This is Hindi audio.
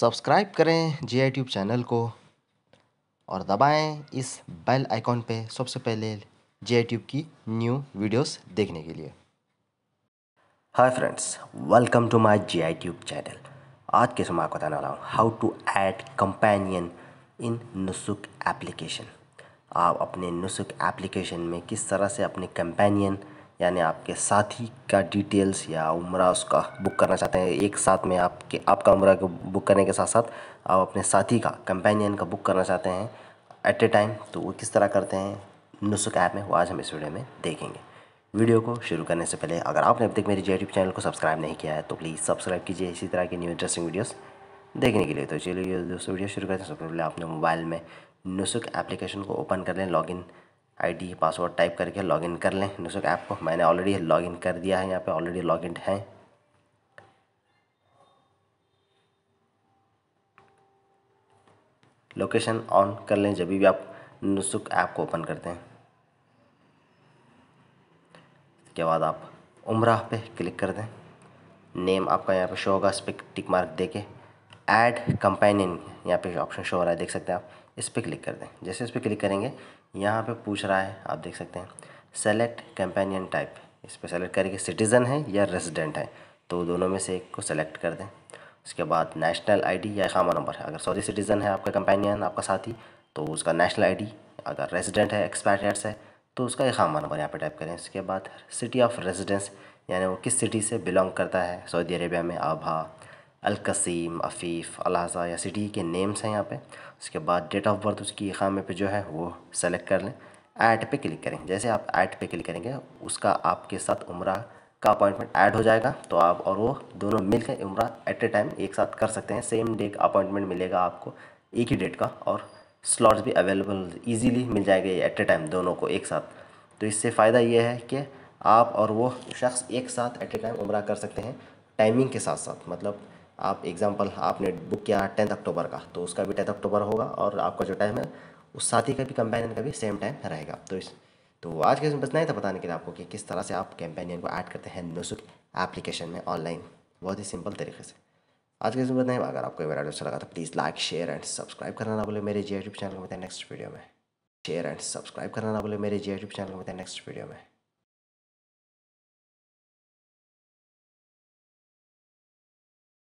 सब्सक्राइब करें जी आई ट्यूब चैनल को और दबाएँ इस बेल आइकॉन पे सबसे पहले जी आई ट्यूब की न्यू वीडियोस देखने के लिए। Hi friends welcome to my G I tube channel आज के समय आपको बताने वाला हूँ how to add companion in Nusuk application आप अपने नुसुक एप्लीकेशन में किस तरह से अपने कंपेनियन यानी आपके साथी का डिटेल्स या उम्र उसका बुक करना चाहते हैं, एक साथ में आपके, आपका उम्र को बुक करने के साथ साथ आप अपने साथी का कंपेनियन का बुक करना चाहते हैं एट ए टाइम तो वो किस तरह करते हैं, नुसुक ऐप में, वो आज हम इस वीडियो में देखेंगे। वीडियो को शुरू करने से पहले, अगर आपने अब तक मेरे जी चैनल को सब्सक्राइब नहीं किया है तो प्लीज़ सब्सक्राइब कीजिए इसी तरह की न्यू इंटरेस्टिंग वीडियोस देखने के लिए। तो चलिए दोस्तों, वीडियो शुरू करते हैं। सबसे पहले आपने मोबाइल में नुसुक एप्लीकेशन को ओपन कर लें लॉगिन आईडी, पासवर्ड टाइप करके लॉगिन कर लें। नुसुक ऐप को मैंने ऑलरेडी लॉगिन कर दिया है, यहाँ पे ऑलरेडी लॉगिन है। लोकेशन ऑन कर लें, जब भी आप नुसुक ऐप को ओपन करते हैं। उसके बाद आप उम्र पे क्लिक कर दें। नेम आपका यहाँ पे शो होगा इस पर टिक मार्क दे के ऐड कंपेनियन यहाँ पे ऑप्शन शो हो रहा है, देख सकते हैं आप। इस पर क्लिक कर दें। जैसे इस पर क्लिक करेंगे, यहाँ पे पूछ रहा है, आप देख सकते हैं। सेलेक्ट कंपेनियन टाइप इस पर सेलेक्ट करेंगे सिटीज़न है या रेजिडेंट है तो दोनों में से एक को सेलेक्ट कर दें। उसके बाद नेशनल आईडी या खामा नंबर। अगर सऊदी सिटीज़न है आपका कंपेनियन आपका साथी तो उसका नेशनल आईडी अगर रेजिडेंट है एक्सपायर्स है तो उसका इकामा नंबर यहाँ पे टाइप करें। इसके बाद सिटी ऑफ़ रेजिडेंस यानी वो किस सिटी से बिलोंग करता है? सऊदी अरेबिया में, आभा अलकसीम, अफ़ीफ़ अलहजा या सिटी के नेम्स हैं यहाँ पे। उसके बाद डेट ऑफ़ बर्थ उसकी इकामे पे जो है, वो सेलेक्ट कर लें। ऐड पे क्लिक करें। जैसे आप ऐड पे क्लिक करेंगे, उसका आपके साथ उम्र का अपॉइंटमेंट ऐड हो जाएगा। तो आप और वो दोनों मिलकर उम्र एट ए टाइम एक साथ कर सकते हैं। सेम डे का अपॉइंटमेंट मिलेगा आपको, एक ही डेट का। और स्लॉट्स भी अवेलेबल ईजीली मिल जाएँगे एट ए टाइम दोनों को एक साथ। तो इससे फ़ायदा ये है कि आप और वो शख्स एक साथ एट ए टाइम उम्र कर सकते हैं टाइमिंग के साथ साथ मतलब आप एग्ज़ाम्पल आपने बुक किया टेंथ अक्टूबर का तो उसका भी टेंथ अक्टूबर होगा और आपका जो टाइम है, उस साथी का भी कंपेनियन का भी सेम टाइम रहेगा। तो इस तो आज के इसमें बस नहीं था बताने के लिए आपको कि किस तरह से आप कंपेनियन को ऐड करते हैं नुसुक एप्लीकेशन में ऑनलाइन बहुत ही सिंपल तरीके से। आज के इसमें नहीं अगर आपको मेरा अच्छा लगा तो please like share and subscribe करना ना बोले मेरे जी यूट्यूब चैनल को बताए नेक्स्ट वीडियो में। शेयर एंड सब्सक्राइब करना ना बोले मेरे जी यूट्यूब चैनल को बताए नेक्स्ट वीडियो में।